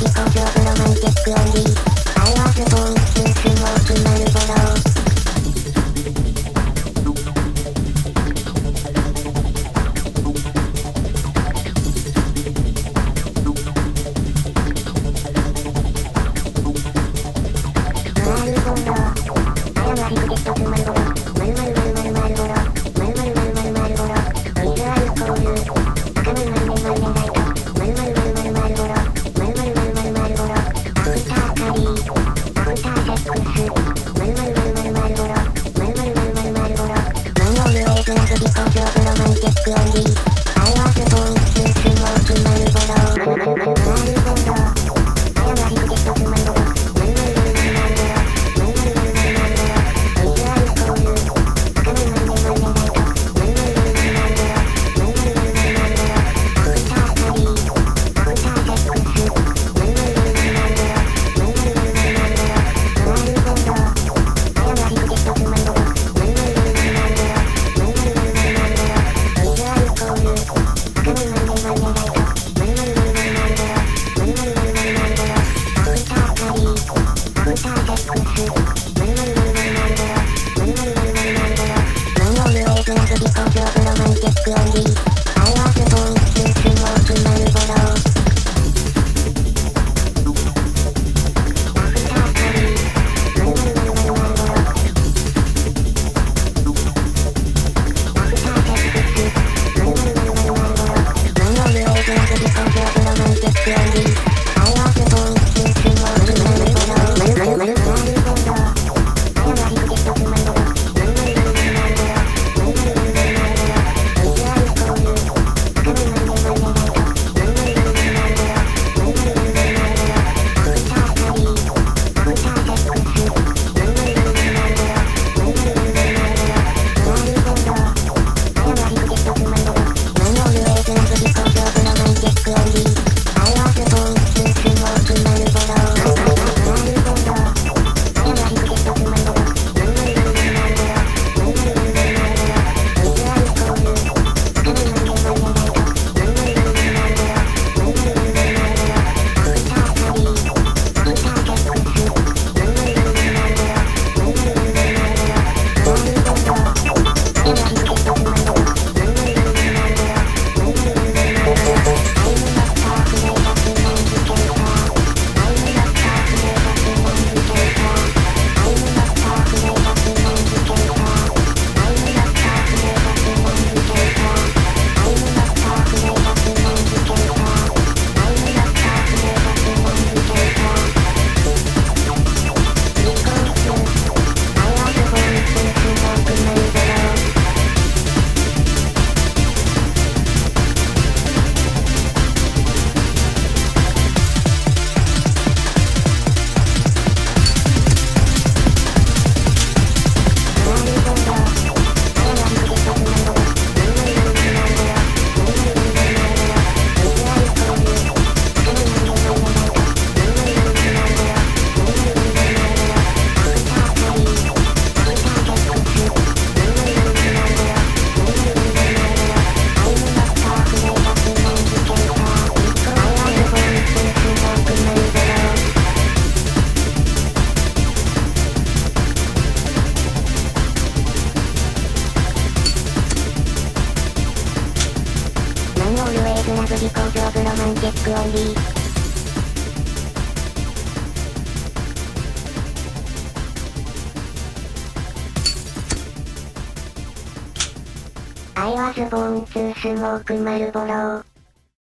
the soldier on a one kick lonely Thank you. 自己評ブロマンチックオンリーアイワスボーンツースモークマルボロー